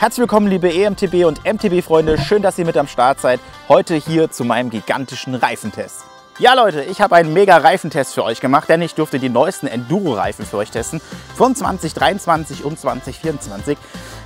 Herzlich willkommen, liebe EMTB und MTB-Freunde. Schön, dass ihr mit am Start seid. Heute hier zu meinem gigantischen Reifentest. Ja, Leute, ich habe einen mega Reifentest für euch gemacht, denn ich durfte die neuesten Enduro-Reifen für euch testen von 2023 und 2024.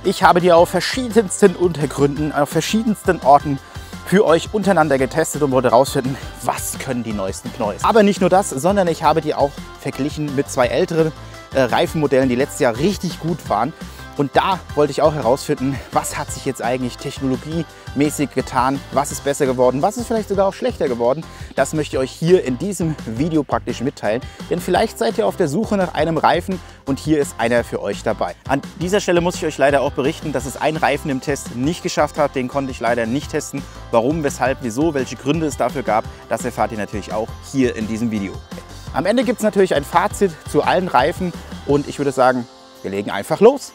Ich habe die auf verschiedensten Untergründen, auf verschiedensten Orten für euch untereinander getestet und wollte herausfinden, was können die neuesten Pneus. Aber nicht nur das, sondern ich habe die auch verglichen mit zwei älteren äh, Reifenmodellen, die letztes Jahr richtig gut waren und da wollte ich auch herausfinden, was hat sich jetzt eigentlich technologiemäßig getan, was ist besser geworden, was ist vielleicht sogar auch schlechter geworden. Das möchte ich euch hier in diesem Video praktisch mitteilen. Denn vielleicht seid ihr auf der Suche nach einem Reifen und hier ist einer für euch dabei. An dieser Stelle muss ich euch leider auch berichten, dass es ein Reifen im Test nicht geschafft hat. Den konnte ich leider nicht testen. Warum, weshalb, wieso, welche Gründe es dafür gab, das erfahrt ihr natürlich auch hier in diesem Video. Am Ende gibt es natürlich ein Fazit zu allen Reifen und ich würde sagen, wir legen einfach los.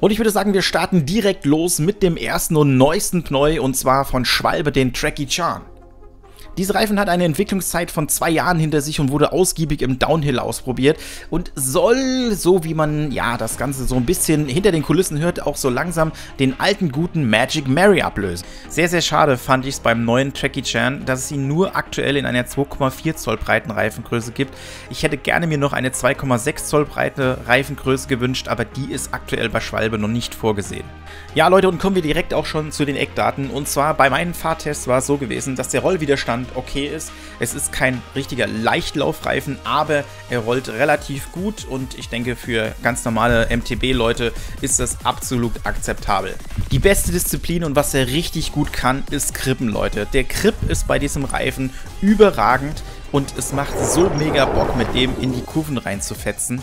Und ich würde sagen, wir starten direkt los mit dem ersten und neuesten Pneu und zwar von Schwalbe, den Tracky Chan. Diese Reifen hat eine Entwicklungszeit von zwei Jahren hinter sich und wurde ausgiebig im Downhill ausprobiert und soll, so wie man ja das Ganze so ein bisschen hinter den Kulissen hört, auch so langsam den alten guten Magic Mary ablösen. Sehr, sehr schade fand ich es beim neuen Tracky Chan, dass es ihn nur aktuell in einer 2,4 Zoll breiten Reifengröße gibt. Ich hätte gerne mir noch eine 2,6 Zoll breite Reifengröße gewünscht, aber die ist aktuell bei Schwalbe noch nicht vorgesehen. Ja Leute, und kommen wir direkt auch schon zu den Eckdaten. Und zwar bei meinen Fahrtests war es so gewesen, dass der Rollwiderstand Zustand okay ist. Es ist kein richtiger Leichtlaufreifen, aber er rollt relativ gut und ich denke für ganz normale MTB-Leute ist das absolut akzeptabel. Die beste Disziplin und was er richtig gut kann, ist Krippen, Leute. Der Grip ist bei diesem Reifen überragend und es macht so mega Bock, mit dem in die Kurven reinzufetzen.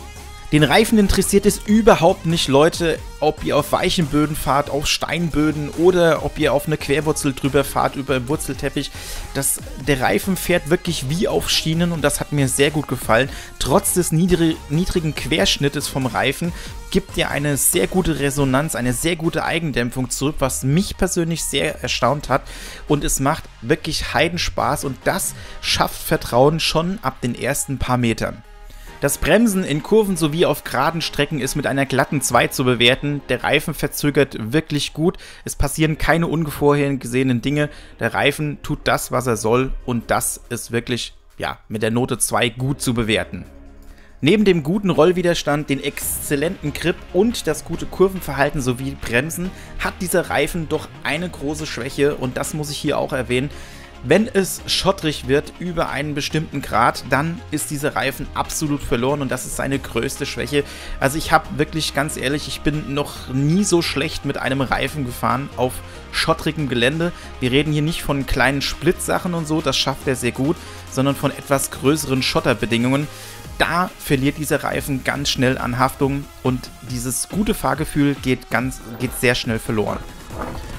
Den Reifen interessiert es überhaupt nicht, Leute, ob ihr auf weichen Böden fahrt, auf Steinböden oder ob ihr auf eine Querwurzel drüber fahrt, über einen Wurzelteppich. Das, der Reifen fährt wirklich wie auf Schienen und das hat mir sehr gut gefallen. Trotz des niedrig, niedrigen Querschnittes vom Reifen gibt er eine sehr gute Resonanz, eine sehr gute Eigendämpfung zurück, was mich persönlich sehr erstaunt hat. Und es macht wirklich Heidenspaß und das schafft Vertrauen schon ab den ersten paar Metern. Das Bremsen in Kurven sowie auf geraden Strecken ist mit einer glatten 2 zu bewerten. Der Reifen verzögert wirklich gut. Es passieren keine unvorhergesehenen Dinge. Der Reifen tut das, was er soll und das ist wirklich ja, mit der Note 2 gut zu bewerten. Neben dem guten Rollwiderstand, den exzellenten Grip und das gute Kurvenverhalten sowie Bremsen hat dieser Reifen doch eine große Schwäche und das muss ich hier auch erwähnen. Wenn es schottrig wird über einen bestimmten Grad, dann ist dieser Reifen absolut verloren und das ist seine größte Schwäche. Also ich habe wirklich ganz ehrlich, ich bin noch nie so schlecht mit einem Reifen gefahren auf schottrigem Gelände. Wir reden hier nicht von kleinen Splittsachen und so, das schafft er sehr gut, sondern von etwas größeren Schotterbedingungen. Da verliert dieser Reifen ganz schnell an Haftung und dieses gute Fahrgefühl geht, ganz, geht sehr schnell verloren.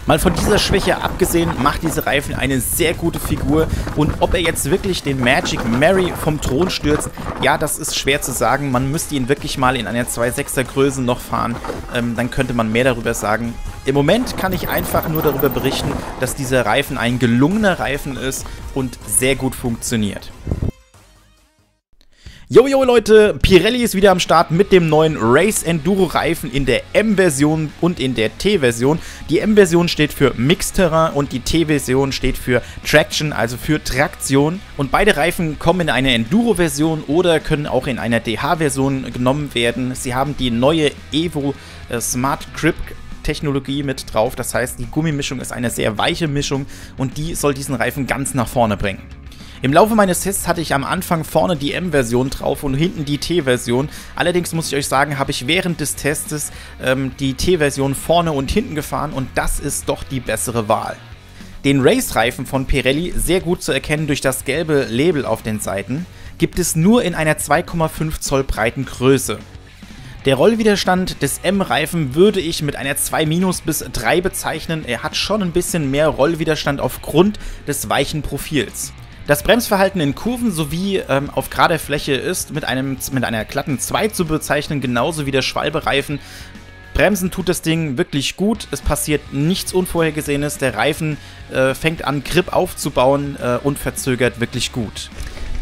Mal von dieser Schwäche abgesehen, macht diese Reifen eine sehr gute Figur und ob er jetzt wirklich den Magic Mary vom Thron stürzt, ja, das ist schwer zu sagen. Man müsste ihn wirklich mal in einer 2.6er Größe noch fahren, ähm, dann könnte man mehr darüber sagen. Im Moment kann ich einfach nur darüber berichten, dass dieser Reifen ein gelungener Reifen ist und sehr gut funktioniert. Jojo Leute, Pirelli ist wieder am Start mit dem neuen Race Enduro Reifen in der M-Version und in der T-Version. Die M-Version steht für Mixterrain und die T-Version steht für Traction, also für Traktion. Und beide Reifen kommen in einer Enduro-Version oder können auch in einer DH-Version genommen werden. Sie haben die neue Evo äh, Smart Grip Technologie mit drauf. Das heißt, die Gummimischung ist eine sehr weiche Mischung und die soll diesen Reifen ganz nach vorne bringen. Im Laufe meines Tests hatte ich am Anfang vorne die M-Version drauf und hinten die T-Version. Allerdings muss ich euch sagen, habe ich während des Testes ähm, die T-Version vorne und hinten gefahren und das ist doch die bessere Wahl. Den Race-Reifen von Pirelli, sehr gut zu erkennen durch das gelbe Label auf den Seiten, gibt es nur in einer 2,5 Zoll breiten Größe. Der Rollwiderstand des M-Reifen würde ich mit einer 2- bis 3 bezeichnen. Er hat schon ein bisschen mehr Rollwiderstand aufgrund des weichen Profils. Das Bremsverhalten in Kurven sowie ähm, auf gerader Fläche ist mit, einem, mit einer glatten 2 zu bezeichnen, genauso wie der Schwalbereifen. Bremsen tut das Ding wirklich gut, es passiert nichts Unvorhergesehenes, der Reifen äh, fängt an Grip aufzubauen äh, und verzögert wirklich gut.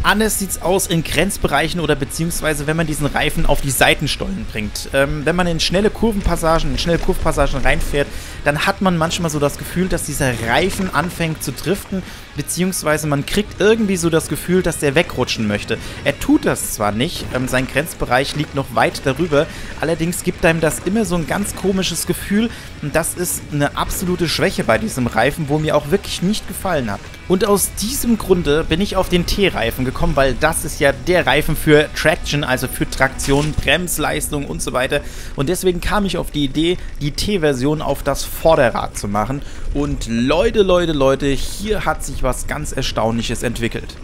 Anders sieht es aus in Grenzbereichen oder beziehungsweise wenn man diesen Reifen auf die Seitenstollen bringt. Ähm, wenn man in schnelle Kurvenpassagen, in schnelle Kurvenpassagen reinfährt, dann hat man manchmal so das Gefühl, dass dieser Reifen anfängt zu driften, beziehungsweise man kriegt irgendwie so das Gefühl, dass der wegrutschen möchte. Er tut das zwar nicht, ähm, sein Grenzbereich liegt noch weit darüber, allerdings gibt einem das immer so ein ganz komisches Gefühl und das ist eine absolute Schwäche bei diesem Reifen, wo mir auch wirklich nicht gefallen hat. Und aus diesem Grunde bin ich auf den T-Reifen gekommen, weil das ist ja der Reifen für Traction, also für Traktion, Bremsleistung und so weiter. Und deswegen kam ich auf die Idee, die T-Version auf das Vorderrad zu machen. Und Leute, Leute, Leute, hier hat sich was ganz Erstaunliches entwickelt.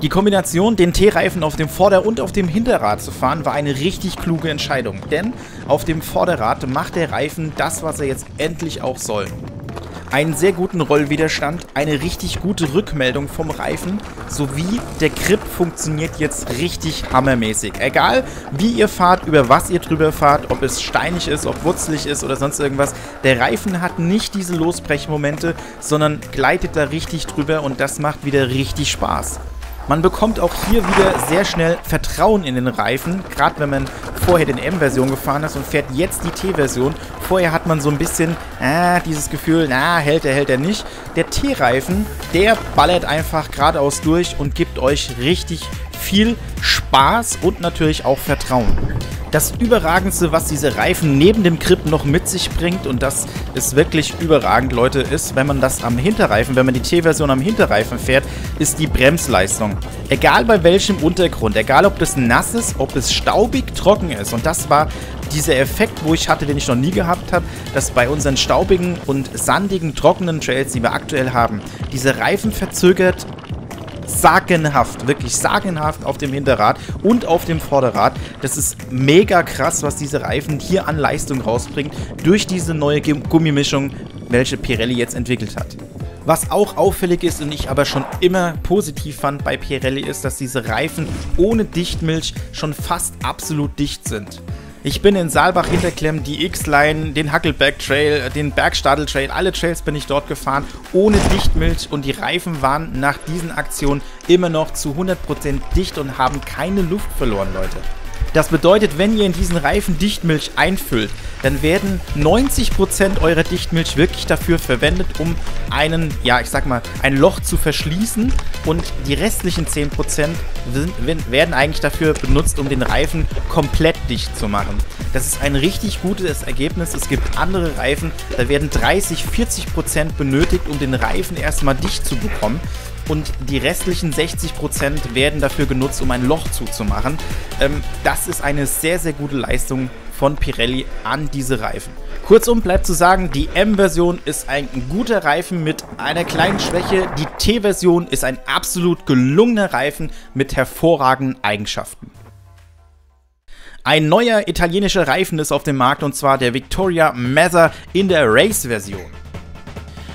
Die Kombination, den T-Reifen auf dem Vorder- und auf dem Hinterrad zu fahren, war eine richtig kluge Entscheidung. Denn auf dem Vorderrad macht der Reifen das, was er jetzt endlich auch soll einen sehr guten Rollwiderstand, eine richtig gute Rückmeldung vom Reifen sowie der Grip funktioniert jetzt richtig hammermäßig. Egal wie ihr fahrt, über was ihr drüber fahrt, ob es steinig ist, ob wurzelig ist oder sonst irgendwas, der Reifen hat nicht diese Losbrechmomente, sondern gleitet da richtig drüber und das macht wieder richtig Spaß. Man bekommt auch hier wieder sehr schnell Vertrauen in den Reifen, gerade wenn man vorher den M-Version gefahren ist und fährt jetzt die T-Version. Vorher hat man so ein bisschen äh, dieses Gefühl, na, hält er, hält er nicht. Der T-Reifen, der ballert einfach geradeaus durch und gibt euch richtig viel Spaß und natürlich auch Vertrauen das Überragendste, was diese Reifen neben dem Grip noch mit sich bringt, und das ist wirklich überragend, Leute, ist, wenn man das am Hinterreifen, wenn man die T-Version am Hinterreifen fährt, ist die Bremsleistung. Egal bei welchem Untergrund, egal ob das nass ist, ob es staubig, trocken ist. Und das war dieser Effekt, wo ich hatte, den ich noch nie gehabt habe, dass bei unseren staubigen und sandigen, trockenen Trails, die wir aktuell haben, diese Reifen verzögert sagenhaft, wirklich sagenhaft auf dem Hinterrad und auf dem Vorderrad. Das ist mega krass, was diese Reifen hier an Leistung rausbringt durch diese neue Gummimischung, welche Pirelli jetzt entwickelt hat. Was auch auffällig ist und ich aber schon immer positiv fand bei Pirelli ist, dass diese Reifen ohne Dichtmilch schon fast absolut dicht sind. Ich bin in Saalbach hinterklemmen, die X-Line, den Huckleback Trail, den Bergstadel Trail, alle Trails bin ich dort gefahren, ohne Dichtmilch und die Reifen waren nach diesen Aktionen immer noch zu 100% dicht und haben keine Luft verloren, Leute. Das bedeutet, wenn ihr in diesen Reifen Dichtmilch einfüllt, dann werden 90% eurer Dichtmilch wirklich dafür verwendet, um einen, ja, ich sag mal, ein Loch zu verschließen und die restlichen 10% werden eigentlich dafür benutzt, um den Reifen komplett dicht zu machen. Das ist ein richtig gutes Ergebnis. Es gibt andere Reifen, da werden 30, 40% benötigt, um den Reifen erstmal dicht zu bekommen und die restlichen 60% werden dafür genutzt, um ein Loch zuzumachen. Ähm, das ist eine sehr, sehr gute Leistung von Pirelli an diese Reifen. Kurzum bleibt zu sagen, die M-Version ist ein guter Reifen mit einer kleinen Schwäche. Die T-Version ist ein absolut gelungener Reifen mit hervorragenden Eigenschaften. Ein neuer italienischer Reifen ist auf dem Markt und zwar der Victoria Mather in der Race-Version.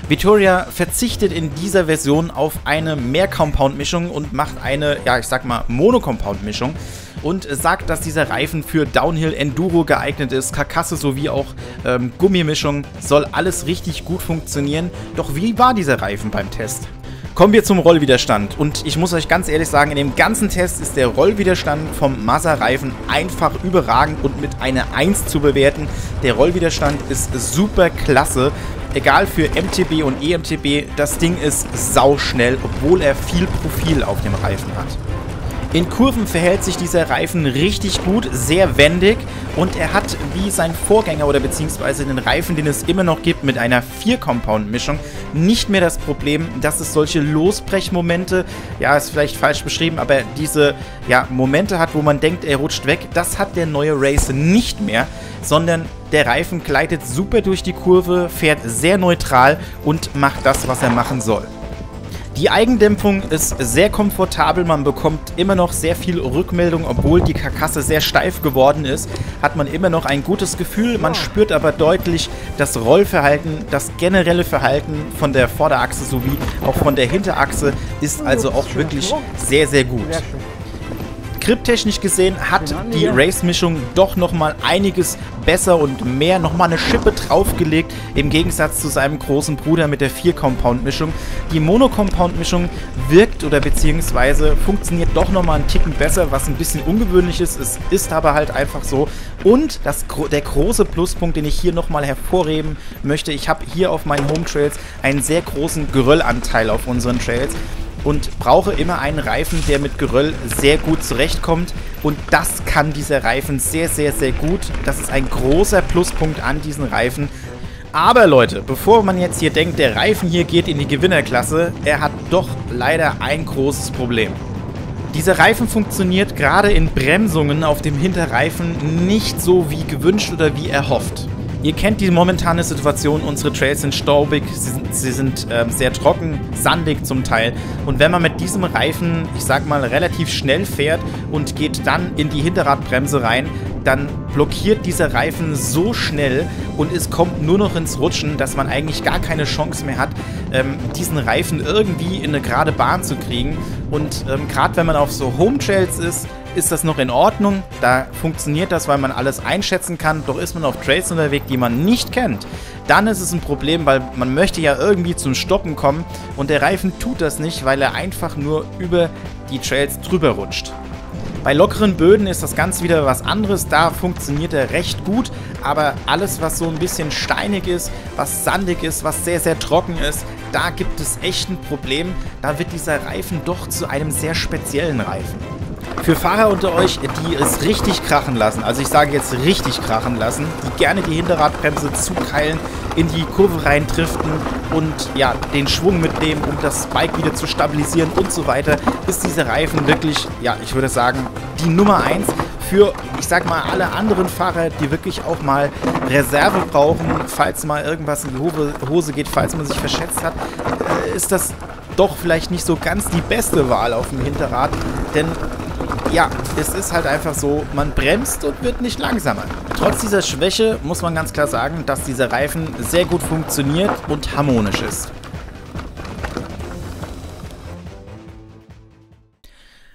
Vittoria verzichtet in dieser Version auf eine Mehr-Compound-Mischung und macht eine, ja, ich sag mal, Mono-Compound-Mischung und sagt, dass dieser Reifen für Downhill Enduro geeignet ist. Karkasse sowie auch ähm, Gummimischung soll alles richtig gut funktionieren. Doch wie war dieser Reifen beim Test? Kommen wir zum Rollwiderstand. Und ich muss euch ganz ehrlich sagen, in dem ganzen Test ist der Rollwiderstand vom Mazda-Reifen einfach überragend und mit einer 1 zu bewerten. Der Rollwiderstand ist super klasse egal für MTB und EMTB, das Ding ist sauschnell, obwohl er viel Profil auf dem Reifen hat. In Kurven verhält sich dieser Reifen richtig gut, sehr wendig und er hat wie sein Vorgänger oder beziehungsweise den Reifen, den es immer noch gibt mit einer 4-Compound-Mischung, nicht mehr das Problem, dass es solche Losbrechmomente, ja, ist vielleicht falsch beschrieben, aber diese ja, Momente hat, wo man denkt, er rutscht weg. Das hat der neue Race nicht mehr, sondern der Reifen gleitet super durch die Kurve, fährt sehr neutral und macht das, was er machen soll. Die Eigendämpfung ist sehr komfortabel, man bekommt immer noch sehr viel Rückmeldung, obwohl die Karkasse sehr steif geworden ist, hat man immer noch ein gutes Gefühl, man spürt aber deutlich das Rollverhalten, das generelle Verhalten von der Vorderachse sowie auch von der Hinterachse ist also auch wirklich sehr, sehr gut. Grip-technisch gesehen hat die Race-Mischung doch nochmal einiges besser und mehr, nochmal eine Schippe draufgelegt, im Gegensatz zu seinem großen Bruder mit der 4-Compound-Mischung. Die Mono-Compound-Mischung wirkt oder beziehungsweise funktioniert doch nochmal einen Ticken besser, was ein bisschen ungewöhnlich ist. Es ist aber halt einfach so. Und das, der große Pluspunkt, den ich hier nochmal hervorheben möchte, ich habe hier auf meinen Home Trails einen sehr großen Geröllanteil auf unseren Trails und brauche immer einen Reifen, der mit Geröll sehr gut zurechtkommt. Und das kann dieser Reifen sehr, sehr, sehr gut. Das ist ein großer Pluspunkt an diesen Reifen. Aber Leute, bevor man jetzt hier denkt, der Reifen hier geht in die Gewinnerklasse, er hat doch leider ein großes Problem. Dieser Reifen funktioniert gerade in Bremsungen auf dem Hinterreifen nicht so wie gewünscht oder wie erhofft. Ihr kennt die momentane Situation, unsere Trails sind staubig, sie sind, sie sind ähm, sehr trocken, sandig zum Teil. Und wenn man mit diesem Reifen, ich sag mal, relativ schnell fährt und geht dann in die Hinterradbremse rein, dann blockiert dieser Reifen so schnell und es kommt nur noch ins Rutschen, dass man eigentlich gar keine Chance mehr hat, ähm, diesen Reifen irgendwie in eine gerade Bahn zu kriegen. Und ähm, gerade wenn man auf so Home Trails ist, ist das noch in Ordnung. Da funktioniert das, weil man alles einschätzen kann. Doch ist man auf Trails unterwegs, die man nicht kennt, dann ist es ein Problem, weil man möchte ja irgendwie zum Stoppen kommen und der Reifen tut das nicht, weil er einfach nur über die Trails drüber rutscht. Bei lockeren Böden ist das ganz wieder was anderes. Da funktioniert er recht gut. Aber alles, was so ein bisschen steinig ist, was sandig ist, was sehr, sehr trocken ist, da gibt es echt ein Problem. Da wird dieser Reifen doch zu einem sehr speziellen Reifen. Für Fahrer unter euch, die es richtig krachen lassen, also ich sage jetzt richtig krachen lassen, die gerne die Hinterradbremse zukeilen, in die Kurve reindriften und ja, den Schwung mitnehmen, um das Bike wieder zu stabilisieren und so weiter, ist dieser Reifen wirklich, ja, ich würde sagen, die Nummer 1 für, ich sag mal, alle anderen Fahrer, die wirklich auch mal Reserve brauchen, falls mal irgendwas in die Hose geht, falls man sich verschätzt hat, äh, ist das doch vielleicht nicht so ganz die beste Wahl auf dem Hinterrad, denn ja, es ist halt einfach so, man bremst und wird nicht langsamer. Trotz dieser Schwäche muss man ganz klar sagen, dass dieser Reifen sehr gut funktioniert und harmonisch ist.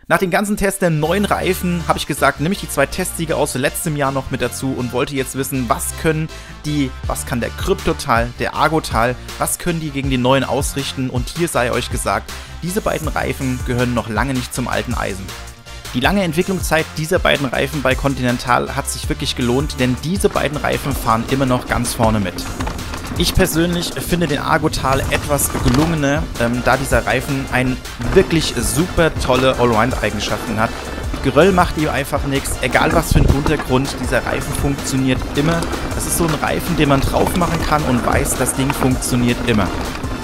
Nach den ganzen Tests der neuen Reifen habe ich gesagt, nehme ich die zwei Testsiege aus letztem Jahr noch mit dazu und wollte jetzt wissen, was können die, was kann der Kryptotal, der Argotal, was können die gegen die neuen ausrichten und hier sei euch gesagt, diese beiden Reifen gehören noch lange nicht zum alten Eisen. Die lange Entwicklungszeit dieser beiden Reifen bei Continental hat sich wirklich gelohnt, denn diese beiden Reifen fahren immer noch ganz vorne mit. Ich persönlich finde den Argotal etwas gelungener, ähm, da dieser Reifen ein wirklich super tolle Allround-Eigenschaften hat. Geröll macht ihm einfach nichts, egal was für ein Untergrund, dieser Reifen funktioniert immer. Das ist so ein Reifen, den man drauf machen kann und weiß, das Ding funktioniert immer.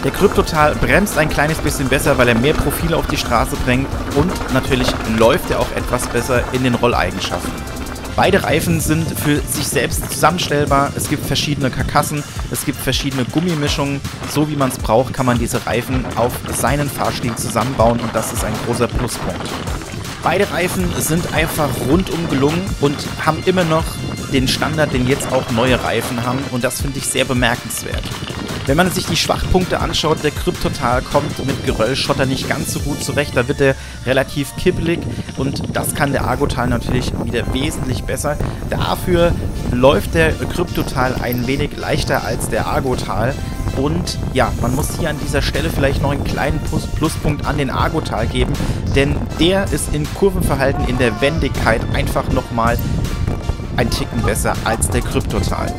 Der Kryptotal bremst ein kleines bisschen besser, weil er mehr Profile auf die Straße bringt und natürlich läuft er auch etwas besser in den Rolleigenschaften. Beide Reifen sind für sich selbst zusammenstellbar. Es gibt verschiedene Karkassen, es gibt verschiedene Gummimischungen. So wie man es braucht, kann man diese Reifen auf seinen Fahrstil zusammenbauen und das ist ein großer Pluspunkt. Beide Reifen sind einfach rundum gelungen und haben immer noch den Standard, den jetzt auch neue Reifen haben und das finde ich sehr bemerkenswert. Wenn man sich die Schwachpunkte anschaut, der Kryptotal kommt mit Geröllschotter nicht ganz so gut zurecht. Da wird er relativ kippelig und das kann der Argotal natürlich wieder wesentlich besser. Dafür läuft der Kryptotal ein wenig leichter als der Argotal. Und ja, man muss hier an dieser Stelle vielleicht noch einen kleinen Plus Pluspunkt an den Argotal geben, denn der ist in Kurvenverhalten, in der Wendigkeit einfach nochmal ein Ticken besser als der Kryptotal.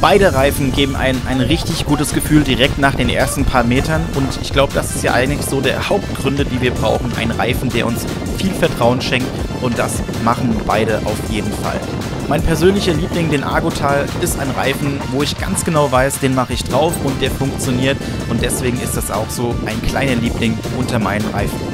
Beide Reifen geben ein, ein richtig gutes Gefühl direkt nach den ersten paar Metern und ich glaube, das ist ja eigentlich so der Hauptgründe, die wir brauchen. Ein Reifen, der uns viel Vertrauen schenkt und das machen beide auf jeden Fall. Mein persönlicher Liebling, den Argotal, ist ein Reifen, wo ich ganz genau weiß, den mache ich drauf und der funktioniert und deswegen ist das auch so ein kleiner Liebling unter meinen Reifen.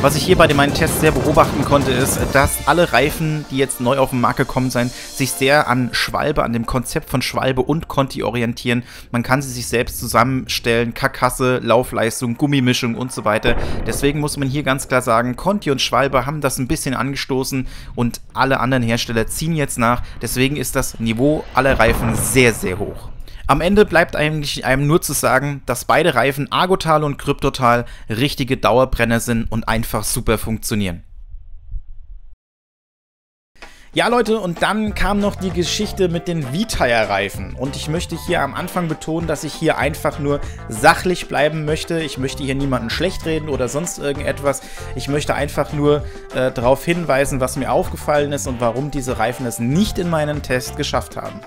Was ich hier bei meinen Tests sehr beobachten konnte, ist, dass alle Reifen, die jetzt neu auf den Markt gekommen sind, sich sehr an Schwalbe, an dem Konzept von Schwalbe und Conti orientieren. Man kann sie sich selbst zusammenstellen, Karkasse, Laufleistung, Gummimischung und so weiter. Deswegen muss man hier ganz klar sagen, Conti und Schwalbe haben das ein bisschen angestoßen und alle anderen Hersteller ziehen jetzt nach. Deswegen ist das Niveau aller Reifen sehr, sehr hoch. Am Ende bleibt eigentlich einem nur zu sagen, dass beide Reifen Argotal und Kryptotal richtige Dauerbrenner sind und einfach super funktionieren. Ja, Leute, und dann kam noch die Geschichte mit den V-Tire-Reifen. Und ich möchte hier am Anfang betonen, dass ich hier einfach nur sachlich bleiben möchte. Ich möchte hier niemanden schlecht reden oder sonst irgendetwas. Ich möchte einfach nur äh, darauf hinweisen, was mir aufgefallen ist und warum diese Reifen es nicht in meinen Test geschafft haben.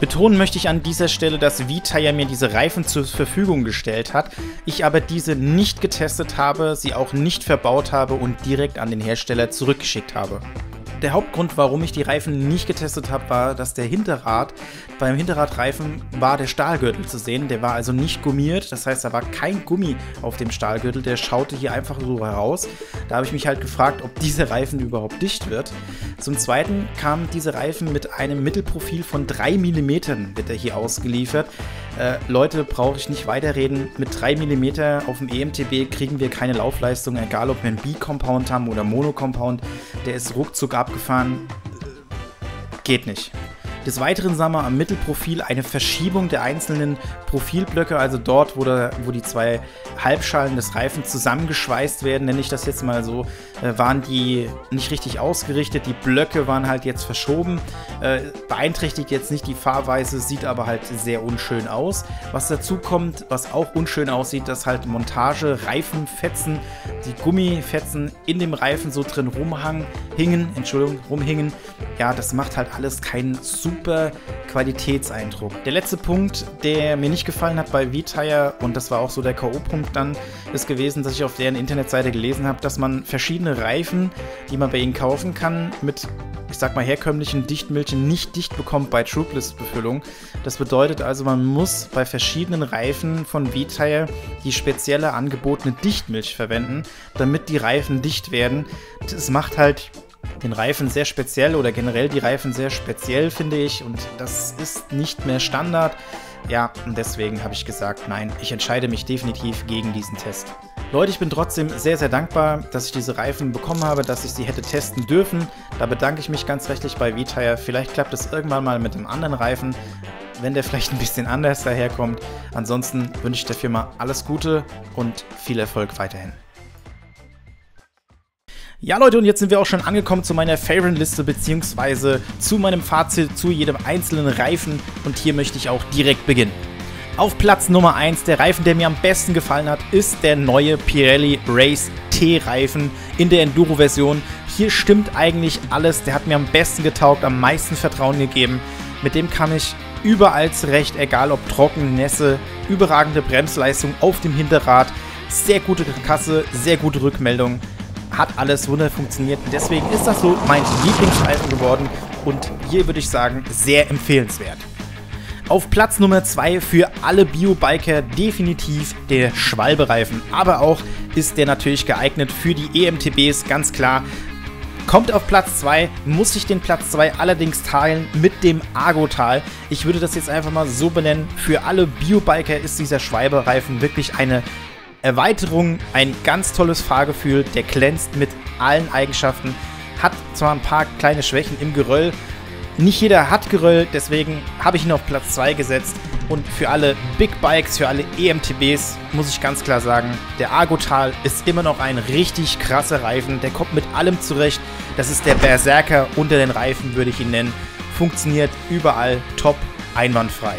Betonen möchte ich an dieser Stelle, dass ja mir diese Reifen zur Verfügung gestellt hat, ich aber diese nicht getestet habe, sie auch nicht verbaut habe und direkt an den Hersteller zurückgeschickt habe der Hauptgrund, warum ich die Reifen nicht getestet habe, war, dass der Hinterrad, beim Hinterradreifen war der Stahlgürtel zu sehen. Der war also nicht gummiert, das heißt, da war kein Gummi auf dem Stahlgürtel, der schaute hier einfach so heraus. Da habe ich mich halt gefragt, ob dieser Reifen überhaupt dicht wird. Zum Zweiten kam diese Reifen mit einem Mittelprofil von 3 mm, wird er hier ausgeliefert. Äh, Leute, brauche ich nicht weiterreden. Mit 3 mm auf dem EMTB kriegen wir keine Laufleistung, egal ob wir einen B-Compound haben oder Mono-Compound. Der ist ruckzuck abgefahren. Geht nicht. Des Weiteren sah man am Mittelprofil eine Verschiebung der einzelnen Profilblöcke, also dort, wo, der, wo die zwei Halbschalen des Reifens zusammengeschweißt werden, nenne ich das jetzt mal so, äh, waren die nicht richtig ausgerichtet. Die Blöcke waren halt jetzt verschoben. Äh, beeinträchtigt jetzt nicht die Fahrweise, sieht aber halt sehr unschön aus. Was dazu kommt, was auch unschön aussieht, dass halt Montage, Reifenfetzen, die Gummifetzen in dem Reifen so drin rumhang, hingen, Entschuldigung, rumhingen. Ja, das macht halt alles keinen super super Qualitätseindruck. Der letzte Punkt, der mir nicht gefallen hat bei V-Tire, und das war auch so der K.O.-Punkt dann, ist gewesen, dass ich auf deren Internetseite gelesen habe, dass man verschiedene Reifen, die man bei ihnen kaufen kann, mit ich sag mal, herkömmlichen Dichtmilchen nicht dicht bekommt bei Troopless-Befüllung. Das bedeutet also, man muss bei verschiedenen Reifen von V-Tire die spezielle angebotene Dichtmilch verwenden, damit die Reifen dicht werden. Das macht halt den Reifen sehr speziell oder generell die Reifen sehr speziell, finde ich. Und das ist nicht mehr Standard. Ja, und deswegen habe ich gesagt, nein, ich entscheide mich definitiv gegen diesen Test. Leute, ich bin trotzdem sehr, sehr dankbar, dass ich diese Reifen bekommen habe, dass ich sie hätte testen dürfen. Da bedanke ich mich ganz rechtlich bei V-Tire. Vielleicht klappt es irgendwann mal mit einem anderen Reifen, wenn der vielleicht ein bisschen anders daherkommt. Ansonsten wünsche ich der Firma alles Gute und viel Erfolg weiterhin. Ja, Leute, und jetzt sind wir auch schon angekommen zu meiner Favorite-Liste beziehungsweise zu meinem Fazit zu jedem einzelnen Reifen. Und hier möchte ich auch direkt beginnen. Auf Platz Nummer 1, der Reifen, der mir am besten gefallen hat, ist der neue Pirelli Race T-Reifen in der Enduro-Version. Hier stimmt eigentlich alles. Der hat mir am besten getaugt, am meisten Vertrauen gegeben. Mit dem kam ich überall zurecht, egal ob trocken, Nässe, überragende Bremsleistung auf dem Hinterrad, sehr gute Kasse, sehr gute Rückmeldung hat alles wunderbar funktioniert. Deswegen ist das so mein Lieblingsreifen geworden und hier würde ich sagen, sehr empfehlenswert. Auf Platz Nummer 2 für alle Bio-Biker definitiv der Schwalbe-Reifen. Aber auch ist der natürlich geeignet für die EMTBs, ganz klar. Kommt auf Platz 2, muss ich den Platz 2 allerdings teilen mit dem Argotal. Ich würde das jetzt einfach mal so benennen. Für alle Bio-Biker ist dieser Schwalbe-Reifen wirklich eine Erweiterung, ein ganz tolles Fahrgefühl, der glänzt mit allen Eigenschaften, hat zwar ein paar kleine Schwächen im Geröll, nicht jeder hat Geröll, deswegen habe ich ihn auf Platz 2 gesetzt. Und für alle Big Bikes, für alle EMTBs muss ich ganz klar sagen, der Argotal ist immer noch ein richtig krasser Reifen. Der kommt mit allem zurecht. Das ist der Berserker unter den Reifen, würde ich ihn nennen. Funktioniert überall top, einwandfrei.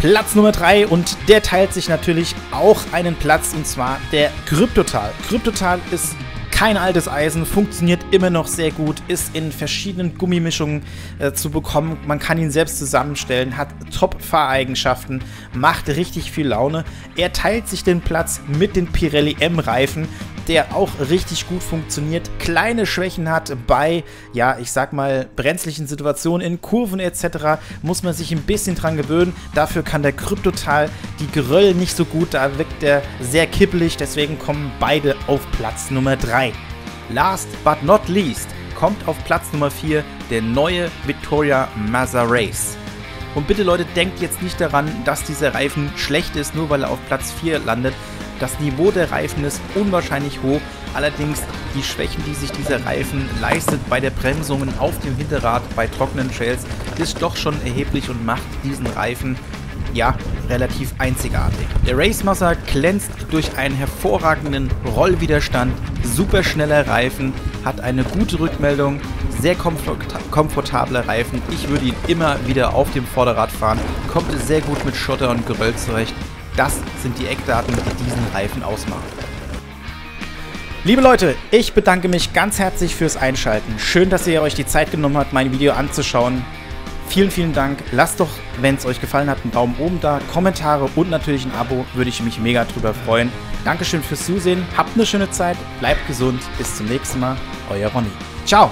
Platz Nummer 3 und der teilt sich natürlich auch einen Platz und zwar der Kryptotal. Kryptotal ist kein altes Eisen, funktioniert immer noch sehr gut, ist in verschiedenen Gummimischungen äh, zu bekommen. Man kann ihn selbst zusammenstellen, hat Top-Fahreigenschaften, macht richtig viel Laune. Er teilt sich den Platz mit den Pirelli M-Reifen, der auch richtig gut funktioniert, kleine Schwächen hat bei, ja, ich sag mal, brenzlichen Situationen in Kurven etc. Muss man sich ein bisschen dran gewöhnen. Dafür kann der Kryptotal die Geröll nicht so gut, da wirkt der sehr kippelig, deswegen kommen beide auf Platz Nummer 3. Last but not least kommt auf Platz Nummer 4 der neue Victoria Mazda Race. Und bitte Leute, denkt jetzt nicht daran, dass dieser Reifen schlecht ist, nur weil er auf Platz 4 landet. Das Niveau der Reifen ist unwahrscheinlich hoch. Allerdings die Schwächen, die sich dieser Reifen leistet bei der Bremsungen auf dem Hinterrad bei trockenen Trails, ist doch schon erheblich und macht diesen Reifen ja, relativ einzigartig. Der Racemasser glänzt durch einen hervorragenden Rollwiderstand, superschneller Reifen, hat eine gute Rückmeldung, sehr komfortable Reifen. Ich würde ihn immer wieder auf dem Vorderrad fahren, kommt sehr gut mit Schotter und Geröll zurecht. Das sind die Eckdaten, die diesen Reifen ausmachen. Liebe Leute, ich bedanke mich ganz herzlich fürs Einschalten. Schön, dass ihr euch die Zeit genommen habt, mein Video anzuschauen. Vielen, vielen Dank. Lasst doch, wenn es euch gefallen hat, einen Daumen oben da, Kommentare und natürlich ein Abo. Würde ich mich mega drüber freuen. Dankeschön fürs Zusehen. Habt eine schöne Zeit. Bleibt gesund. Bis zum nächsten Mal. Euer Ronny. Ciao.